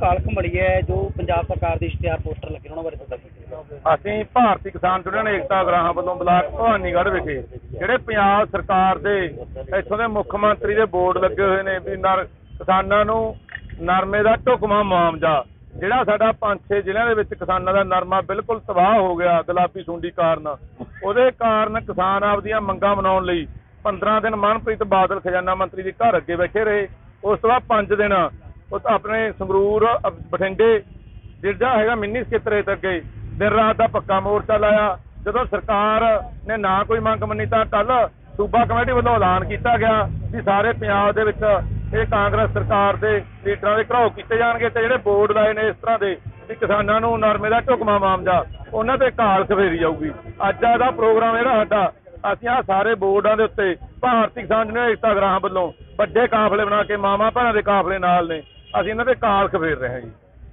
ਕਾਲਖ ਮੜੀ ਹੈ, ਜੋ ਪੰਜਾਬ ਸਰਕਾਰ ਦੇ ਇਸ਼ਤਿਹਾਰ ਪੋਸਟਰ ਲੱਗੇ ਉਹਨਾਂ ਬਾਰੇ ਤੁਹਾਡਾ ਅਸੀਂ ਭਾਰਤੀ ਕਿਸਾਨ ਯੂਨੀਅਨ ਏਕਤਾ ਗ੍ਰਾਹਾਂ ਵੱਲੋਂ ਬਲਾਕ ਭਵਾਨੀਗੜ੍ਹ ਵਿਖੇ ਜਿਹੜੇ ਪੰਜਾਬ ਸਰਕਾਰ ਦੇ ਇੱਥੋਂ ਦੇ ਮੁੱਖ ਮੰਤਰੀ ਦੇ ਬੋਰਡ ਲੱਗੇ ਹੋਏ ਨੇ ਵੀ ਨਰ ਕਿਸਾਨਾਂ ਨੂੰ ਨਰਮੇ ਦਾ ਢੁਕਵਾਂ ਮੁਆਵਜ਼ਾ, ਜਿਹੜਾ ਸਾਡਾ ਪੰਜ ਛੇ ਜ਼ਿਲ੍ਹਿਆਂ ਦੇ ਵਿੱਚ ਕਿਸਾਨਾਂ ਦਾ ਨਰਮਾ ਬਿਲਕੁਲ ਤਬਾਹ ਹੋ ਗਿਆ ਗੁਲਾਬੀ ਸੁੰਡੀ ਕਾਰਨ, ਉਹਦੇ ਕਾਰਨ ਕਿਸਾਨ ਆਪਦੀਆਂ ਮੰਗਾਂ ਮਨਾਉਣ ਲਈ 15 ਦਿਨ ਮਨਪ੍ਰੀਤ ਬਾਦਲ ਖਜ਼ਾਨਾ ਮੰਤਰੀ ਦੇ ਘਰ ਅੱਗੇ ਬੈਠੇ ਰਹੇ, ਉਸ ਤੋਂ ਬਾਅਦ 5 ਦਿਨ ਉਹ ਆਪਣੇ ਸੰਗਰੂਰ ਬਠਿੰਡੇ ਜਿਹੜਾ ਹੈਗਾ ਮਿੰਨੀ ਸਕੱਤਰੇ ਤੱਕ ਗਏ ਦਿਨ ਰਾਤ ਦਾ ਪੱਕਾ ਮੋਰਚਾ ਲਾਇਆ। ਜਦੋਂ ਸਰਕਾਰ ਨੇ ਨਾ ਕੋਈ ਮੰਗ ਮੰਨੀ ਤਾਂ ਕੱਲ ਸੂਬਾ ਕਮੇਟੀ ਵੱਲੋਂ ਐਲਾਨ ਕੀਤਾ ਗਿਆ ਕਿ ਸਾਰੇ ਪੰਜਾਬ ਦੇ ਵਿੱਚ ਇਹ ਕਾਂਗਰਸ ਸਰਕਾਰ ਦੇ ਲੀਡਰਾਂ ਦੇ ਘਰਾਓ ਕੀਤੇ ਜਾਣਗੇ ਤੇ ਜਿਹੜੇ ਬੋਰਡ ਲਾਏ ਨੇ ਇਸ ਤਰ੍ਹਾਂ ਦੇ ਵੀ ਕਿਸਾਨਾਂ ਨੂੰ ਨਰਮੇ ਦਾ ਢੁਕਮਾ ਮਾਮਜਾ ਉਹਨਾਂ ਤੇ ਕਾਲ ਖਵੇਰੀ ਜਾਊਗੀ ਅੱਜ ਦਾ ਪ੍ਰੋਗਰਾਮ ਜਿਹੜਾ ਸਾਡਾ, ਅਸੀਂ ਆ ਸਾਰੇ ਬੋਰਡਾਂ ਦੇ ਉੱਤੇ ਭਾਰਤੀ ਕਿਸਾਨ ਯੂਨੀਅਨ ਏਕਤਾ ਗ੍ਰਾਹਾਂ ਵੱਲੋਂ ਵੱਡੇ ਕਾਫਲੇ ਬਣਾ ਕੇ ਮਾਮਾ ਭੈਣਾਂ ਦੇ ਕਾਫਲੇ ਨਾਲ ਨੇ। ਅਸੀਂ ਇਹਨਾਂ ਤੇ ਕਾਲ ਖਵੇਰ ਰਹੇ ਹਾਂ ਜੀ।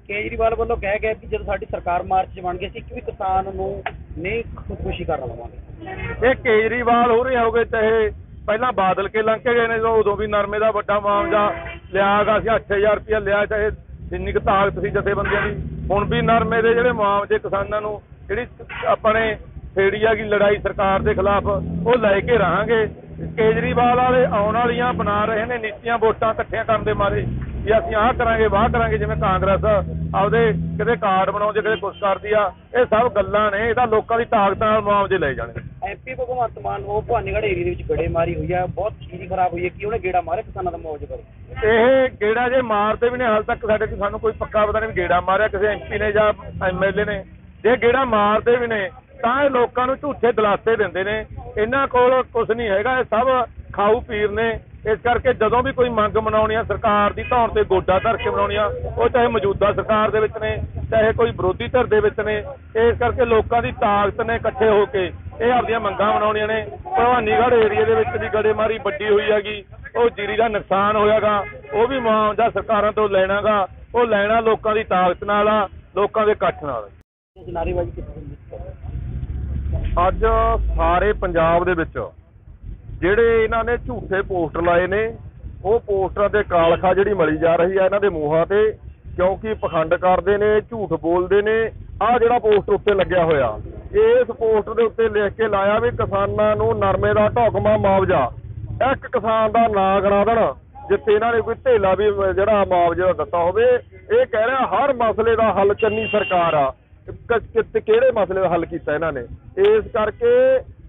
ਕੇਜਰੀਵਾਲ ਵੱਲੋਂ ਕਹਿ ਗਿਆ ਕਿ ਜਦੋਂ ਸਾਡੀ ਸਰਕਾਰ ਮਾਰਚ 'ਚ ਬਣ ਗਈ ਸੀ ਇੱਕ ਵੀ ਕਿਸਾਨ ਨੂੰ ਨਹੀਂ ਖੁਦਕੁਸ਼ੀ ਕਰਨ ਲਵਾਂਗੇ। ਇਹ ਕੇਜਰੀਵਾਲ ਹੋ ਰਹੇ ਹੋਗੇ ਚਾਹੇ ਪਹਿਲਾਂ ਬਾਦਲ ਕੇ ਲੰਘ ਕੇ ਗਏ ਨੇ ਉਦੋਂ ਵੀ ਨਰਮੇ ਦਾ ਵੱਡਾ ਮਾਮਲਾ ਲਿਆਗਾ ਅਸੀਂ 8000 ਰੁਪਇਆ ਲਿਆ ਚਾਹੇ ਜਿੰਨੀ ਕੁ ਤਾਕਤ ਸੀ ਜਥੇਬੰਦੀਆਂ ਦੀ ਹੁਣ ਵੀ ਨਰਮੇ ਦੇ ਜਿਹੜੇ ਮੁਆਵਜ਼ੇ ਕਿਸਾਨਾਂ ਨੂੰ ਜਿਹੜੀ ਆਪਣੇ ਫੇੜੀਆ ਦੀ ਲੜਾਈ ਸਰਕਾਰ ਦੇ ਖਿਲਾਫ ਉਹ ਲੈ ਕੇ ਰਹਾਂਗੇ। ਕੇਜਰੀਵਾਲ ਵਾਲੇ ਆਉਣ ਵਾਲੀਆਂ ਬਣਾ ਰਹੇ ਨੇ ਨੀਤੀਆਂ ਵੋਟਾਂ ਇਕੱਠੀਆਂ ਕਰਨ ਦੇ ਮਾਰੇ। ਵੀ ਅਸੀਂ ਆਹ ਕਰਾਂਗੇ ਵਾਹ ਕਰਾਂਗੇ ਜਿਵੇਂ ਕਾਂਗਰਸ ਆਪਦੇ ਕਿਤੇ ਕਾਰਡ ਬਣਾਉਂਦੇ ਕਿਤੇ ਕੁਛ ਕਰਦੀ ਆ ਇਹ ਸਭ ਗੱਲਾਂ ਨੇ ਇਹਦਾ ਲੋਕਾਂ ਦੀ ਤਾਕਤ ਨਾਲ ਮੁਆਵਜ਼ੇ ਲੈ ਜਾਣੇ ਐਮਪੀ ਭਗਵੰਤ ਮਾਨ ਉਹ ਭਾਨੀਗੜ੍ਹ ਏਰੀਆ ਦੇ ਵਿੱਚ ਗੜੇ ਮਾਰੀ ਹੋਈ ਹੈ ਬਹੁਤ ਚੀਜ਼ ਖਰਾਬ ਹੋਈ ਹੈ ਕਿ ਉਹਨੇ ਗੇੜਾ ਮਾਰਿਆ ਕਿਸਾਨਾਂ ਦਾ ਮੁਆਵਜ਼ਾ ਬਾਰੇ? ਇਹ ਗੇੜਾ ਜੇ ਮਾਰਦੇ ਵੀ ਨੇ ਹਾਲ ਤੱਕ ਸਾਡੇ ਕੋਲ ਸਾਨੂੰ ਕੋਈ ਪੱਕਾ ਪਤਾ ਨਹੀਂ ਵੀ ਗੇੜਾ ਮਾਰਿਆ ਕਿਸੇ ਐਮਪੀ ਨੇ ਜਾਂ ਐਮਐਲਏ ਨੇ। ਜੇ ਗੇੜਾ ਮਾਰਦੇ ਵੀ ਨੇ ਤਾਂ ਇਹ ਲੋਕਾਂ ਨੂੰ ਝੂਠੇ ਦਿਲਾਸੇ ਦਿੰਦੇ ਨੇ। ਇਹਨਾਂ ਕੋਲ ਕੁਝ ਨਹੀਂ ਹੈਗਾ ਇਹ ਸਭ ਖਾਊ ਪੀਰ ਨੇ। ਇਸ ਕਰਕੇ ਜਦੋਂ ਵੀ ਕੋਈ ਮੰਗ ਮਨਾਉਣੀ ਆ ਸਰਕਾਰ ਦੀ ਧੌਣ ਤੇ ਗੋਡਾ ਧਰ ਕੇ ਮਨਾਉਣੀ ਆ ਉਹ ਚਾਹੇ ਮੌਜੂਦਾ ਸਰਕਾਰ ਦੇ ਵਿੱਚ ਨੇ ਚਾਹੇ ਕੋਈ ਵਿਰੋਧੀ ਧਿਰ ਦੇ ਵਿੱਚ ਨੇ ਇਸ ਕਰਕੇ ਲੋਕਾਂ ਦੀ ਤਾਕਤ ਨੇ ਇਕੱਠੇ ਹੋ ਕੇ ਇਹ ਆਪਦੀਆਂ ਮੰਗਾਂ ਮਨਾਉਣੀਆਂ ਨੇ। ਭਵਾਨੀਗੜ੍ਹ ਏਰੀਆ ਦੇ ਵਿੱਚ ਵੀ ਗੜੇਮਾਰੀ ਵੱਡੀ ਹੋਈ ਹੈਗੀ ਉਹ ਜੀਰੀ ਦਾ ਨੁਕਸਾਨ ਹੋਇਆਗਾ ਉਹ ਵੀ ਮੁਆਵਜ਼ਾ ਸਰਕਾਰਾਂ ਤੋਂ ਲੈਣਾਗਾ ਉਹ ਲੈਣਾ ਲੋਕਾਂ ਦੀ ਤਾਕਤ ਨਾਲ ਆ ਲੋਕਾਂ ਦੇ ਇਕੱਠ ਨਾਲ। ਅੱਜ ਸਾਰੇ ਪੰਜਾਬ ਦੇ ਵਿੱਚ ਜਿਹੜੇ ਇਹਨਾਂ ਨੇ ਝੂਠੇ ਪੋਸਟਰ ਲਾਏ ਨੇ, ਉਹ ਪੋਸਟਰਾਂ ਤੇ ਕਾਲਖਾ ਜਿਹੜੀ ਮਲੀ ਜਾ ਰਹੀ ਹੈ ਇਹਨਾਂ ਦੇ ਮੂੰਹਾਂ ਤੇ, ਕਿਉਂਕਿ ਪਖੰਡ ਕਰਦੇ ਨੇ, ਝੂਠ ਬੋਲਦੇ ਨੇ, ਆਹ ਜਿਹੜਾ ਪੋਸਟਰ ਉੱਤੇ ਲੱਗਿਆ ਹੋਇਆ, ਇਸ ਪੋਸਟਰ ਦੇ ਉੱਤੇ ਲਿਖ ਕੇ ਲਾਇਆ ਵੀ ਕਿਸਾਨਾਂ ਨੂੰ ਨਰਮੇ ਦਾ ਢੋਕਮਾ ਮੁਆਵਜ਼ਾ, ਇੱਕ ਕਿਸਾਨ ਦਾ ਨਾਂ ਗਣਾ ਦੇਣ, ਜਿੱਥੇ ਇਹਨਾਂ ਨੇ ਕੋਈ ਢੇਲਾ ਵੀ, ਜਿਹੜਾ ਮੁਆਵਜ਼ਾ ਦਿੱਤਾ ਹੋਵੇ, ਇਹ ਕਹਿ ਰਿਹਾ ਹਰ ਮਸਲੇ ਦਾ ਹੱਲ ਚੰਨੀ ਸਰਕਾਰ ਆ ਕਿਹੜੇ ਮਸਲੇ ਦਾ ਹੱਲ ਕੀਤਾ ਇਹਨਾਂ ਨੇ, ਇਸ ਕਰਕੇ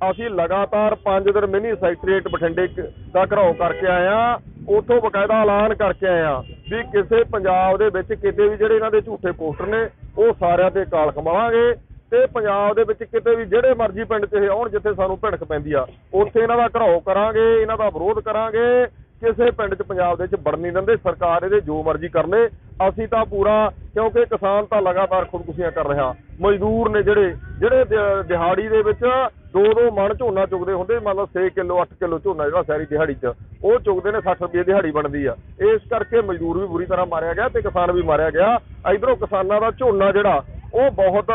ਅਸੀਂ ਲਗਾਤਾਰ 5 ਦਿਨ ਮਿਨੀ ਸੈਕਟਰੀਏਟ ਬਠਿੰਡੇ ਦਾ ਘਰਾਓ ਕਰਕੇ ਆਏ ਆ ਉਥੋਂ ਬਕਾਇਦਾ ਐਲਾਨ ਕਰਕੇ ਆਏ ਆ ਵੀ ਕਿਸੇ ਪੰਜਾਬ ਦੇ ਵਿੱਚ ਕਿਤੇ ਵੀ ਜਿਹੜੇ ਇਹਨਾਂ ਦੇ ਝੂਠੇ ਪੋਸਟਰ ਨੇ, ਉਹ ਸਾਰਿਆਂ ਤੇ ਕਾਲ ਖਮਾਵਾਂਗੇ ਤੇ ਪੰਜਾਬ ਦੇ ਵਿੱਚ ਕਿਤੇ ਵੀ ਜਿਹੜੇ ਮਰਜ਼ੀ ਪਿੰਡ 'ਚ ਇਹ ਆਉਣ ਜਿੱਥੇ ਸਾਨੂੰ ਭਿੜਕ ਪੈਂਦੀ ਆ, ਉੱਥੇ ਇਹਨਾਂ ਦਾ ਘਰਾਓ ਕਰਾਂਗੇ, ਇਹਨਾਂ ਦਾ ਵਿਰੋਧ ਕਰਾਂਗੇ, ਕਿਸੇ ਪਿੰਡ 'ਚ ਪੰਜਾਬ ਦੇ ਵਿੱਚ ਵੜਨ ਨਹੀਂ ਦਿੰਦੇ, ਸਰਕਾਰ ਇਹਦੇ ਜੋ ਮਰਜ਼ੀ ਕਰ ਲੇ ਅਸੀਂ ਤਾਂ ਪੂਰਾ, ਕਿਉਂਕਿ ਕਿਸਾਨ ਤਾਂ ਲਗਾਤਾਰ ਖੁਦਕੁਸ਼ੀਆਂ ਕਰ ਰਿਹਾ। ਮਜ਼ਦੂਰ ਨੇ ਜਿਹੜੇ ਜਿਹੜੇ ਦਿਹਾੜੀ ਦੇ ਵਿੱਚ ਦੋ ਦੋ ਮਣ ਝੋਨਾ ਚੁਗਦੇ ਹੁੰਦੇ, ਮੰਨ ਲਓ 6 ਕਿਲੋ 8 ਕਿਲੋ ਝੋਨਾ ਜਿਹੜਾ ਸਾਰੀ ਦਿਹਾੜੀ 'ਚ, ਉਹ ਚੁਗਦੇ ਨੇ 60 ਰੁਪਏ ਦਿਹਾੜੀ ਬਣਦੀ ਆ। ਇਸ ਕਰਕੇ ਮਜ਼ਦੂਰ ਵੀ ਬੁਰੀ ਤਰ੍ਹਾਂ ਮਾਰਿਆ ਗਿਆ ਤੇ ਕਿਸਾਨ ਵੀ ਮਾਰਿਆ ਗਿਆ। ਇਧਰੋਂ ਕਿਸਾਨਾਂ ਦਾ ਝੋਨਾ ਜਿਹੜਾ, ਉਹ ਬਹੁਤ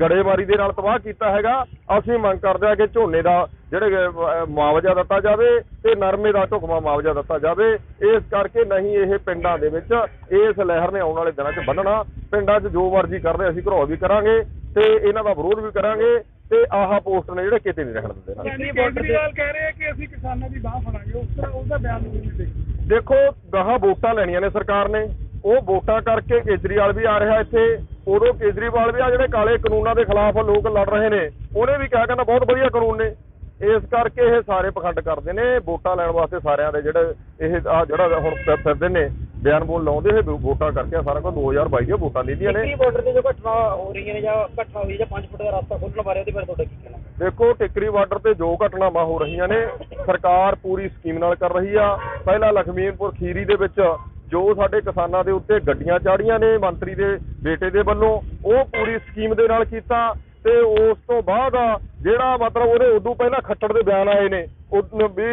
ਗੜੇਮਾਰੀ ਦੇ ਨਾਲ ਤਬਾਹ ਕੀਤਾ ਹੈਗਾ। ਅਸੀਂ ਮੰਗ ਕਰਦੇ ਆ ਕਿ ਝੋਨੇ ਦਾ ਜਿਹੜੇ ਮੁਆਵਜ਼ਾ ਦਿੱਤਾ ਜਾਵੇ ਤੇ ਨਰਮੇ ਦਾ ਢੁਕਮਾ ਮੁਆਵਜ਼ਾ ਦਿੱਤਾ ਜਾਵੇ। ਇਸ ਕਰਕੇ ਨਹੀਂ ਇਹ ਪਿੰਡਾਂ ਦੇ ਵਿੱਚ ਇਸ ਲਹਿਰ ਨੇ ਆਉਣ ਵਾਲੇ ਦਿਨਾਂ 'ਚ ਬੰਨਣਾ। ਪਿੰਡਾਂ 'ਚ ਜੋ ਮਰਜ਼ੀ ਕਰਦੇ ਅਸੀਂ ਘਰੋਂ ਵੀ ਕਰਾਂਗੇ ਤੇ ਇਹਨਾਂ ਦਾ ਵਿਰੋਧ ਵੀ ਕਰਾਂਗੇ ਤੇ ਆਹ ਪੋਸਟ ਨੇ ਜਿਹੜੇ ਕਿਤੇ ਨਹੀਂ ਰਹਿਣ ਦਿੰਦੇ ਬਾਰਡਰ ਕਹਿ ਰਹੇ ਕਿ ਅਸੀਂ ਕਿਸਾਨਾਂ ਦੀ ਬਾਹ ਫੜਾਂਗੇ। ਉਸ ਤਰ੍ਹਾਂ ਉਹਦਾ ਬਿਆਨ ਨਹੀਂ ਦੇ ਦੇਖੋ ਗਾਹਾਂ ਵੋਟਾਂ ਲੈਣੀਆਂ ਨੇ ਸਰਕਾਰ ਨੇ। ਉਹ ਵੋਟਾਂ ਕਰਕੇ ਕੇਜਰੀਵਾਲ ਵੀ ਆ ਰਿਹਾ ਇੱਥੇ। ਉਦੋਂ ਕੇਜਰੀਵਾਲ ਵੀ ਆ ਜਿਹੜੇ ਕਾਲੇ ਕਾਨੂੰਨਾਂ ਦੇ ਖਿਲਾਫ ਲੋਕ ਲੜ ਰਹੇ ਨੇ। ਉਹਨੇ ਵੀ ਕਿਹਾ ਕਹਿੰਦਾ ਬਹੁਤ ਵਧੀਆ ਕਾਨੂੰਨ ਨੇ। ਇਸ ਕਰਕੇ ਇਹ ਸਾਰੇ ਪਖੰਡ ਕਰਦੇ ਨੇ ਵੋਟਾਂ ਲੈਣ ਵਾਸਤੇ ਸਾਰਿਆਂ ਦੇ ਜਿਹੜੇ ਇਹ ਆ ਜਿਹੜਾ ਹੁਣ ਫਿਰ- ਫਿਰਦੇ ਨੇ ਬਿਆਨ ਬੋਲ ਲਾਉਂਦੇ ਇਹ ਵੋਟਾਂ ਕਰਕੇ ਸਾਰਾ ਕੁਝ 2022 ਦੀਆਂ ਵੋਟਾਂ ਦੀਆਂ ਨੇ। ਦਿੱਲੀ ਬਾਰਡਰ ਤੇ ਜੋ ਘਟਨਾ ਹੋ ਰਹੀਆਂ ਨੇ ਜਾਂ ਘਟਨਾ ਹੋਈ ਜਾਂ 5 ਫੁੱਟ ਦਾ ਰਸਤਾ ਖੋਲਣ ਬਾਰੇ ਉਹਦੇ ਬਾਰੇ ਤੁਹਾਡਾ ਕੀ ਕਹਿਣਾ? ਦੇਖੋ ਟਿਕਰੀ ਬਾਰਡਰ ਤੇ ਜੋ ਘਟਨਾਵਾਂ ਹੋ ਰਹੀਆਂ ਨੇ ਸਰਕਾਰ ਪੂਰੀ ਸਕੀਮ ਨਾਲ ਕਰ ਰਹੀ ਆ। ਪਹਿਲਾਂ ਲਖਮੀਰਪੁਰ ਖੀਰੀ ਦੇ ਵਿੱਚ ਜੋ ਸਾਡੇ ਕਿਸਾਨਾਂ ਦੇ ਉੱਤੇ ਗੱਡੀਆਂ ਚਾੜੀਆਂ ਨੇ ਮੰਤਰੀ ਦੇ ਬੇਟੇ ਦੇ ਵੱਲੋਂ ਉਹ ਪੂਰੀ ਸਕੀਮ ਦੇ ਨਾਲ ਕੀਤਾ। ਤੇ ਉਸ ਤੋਂ ਬਾਅਦ ਜਿਹੜਾ ਮਤਲਬ ਉਹਦੇ ਉਦੋਂ ਪਹਿਲਾਂ ਖੱਟੜ ਦੇ ਬਿਆਨ ਆਏ ਨੇ, ਉਹ ਵੀ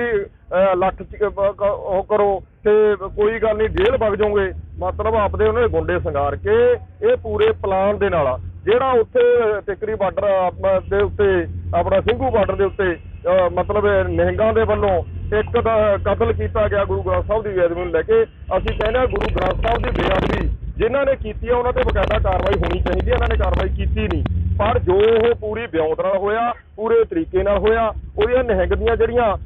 ਲੱਖ ਉਹ ਕਰੋ ਤੇ ਕੋਈ ਗੱਲ ਨਹੀਂ, ਜੇਲ੍ਹ ਵਗ ਜਾਓਗੇ। ਮਤਲਬ ਆਪਦੇ ਉਹਨੇ ਗੁੰਡੇ ਸੰਗਾਰ ਕੇ ਇਹ ਪੂਰੇ ਪਲਾਨ ਦੇ ਨਾਲ ਜਿਹੜਾ ਉੱਥੇ ਟਿਕਰੀ ਬਾਰਡਰ ਦੇ ਉੱਤੇ, ਆਪਣਾ ਸਿੰਘੂ ਬਾਰਡਰ ਦੇ ਉੱਤੇ ਮਤਲਬ ਨਿਹੰਗਾਂ ਦੇ ਵੱਲੋਂ ਇੱਕ ਦਾ ਕਤਲ ਕੀਤਾ ਗਿਆ ਗੁਰੂ ਗ੍ਰੰਥ ਸਾਹਿਬ ਦੀ ਬੇਅਦਬੀ ਨੂੰ ਲੈ ਕੇ। ਅਸੀਂ ਕਹਿੰਦੇ ਹਾਂ ਗੁਰੂ ਗ੍ਰੰਥ ਸਾਹਿਬ ਦੀ ਬੇਅਦਬੀ ਜਿਨ੍ਹਾਂ ਨੇ ਕੀਤੀ ਆ, ਉਹਨਾਂ ਤੇ ਬਕਾਇਦਾ ਕਾਰਵਾਈ ਹੋਣੀ ਚਾਹੀਦੀ ਹੈ ਇਹਨਾਂ ਨੇ ਕਾਰਵਾਈ ਕੀਤੀ ਨਹੀਂ। ਪਰ ਜੋ ਉਹ ਪੂਰੀ ਵਿਉਂਤ ਨਾਲ ਹੋਇਆ, ਪੂਰੇ ਤਰੀਕੇ ਨਾਲ ਹੋਇਆ, ਉਹਦੀਆਂ ਨਿਹੰਗ ਦੀਆਂ ਜਿਹੜੀਆਂ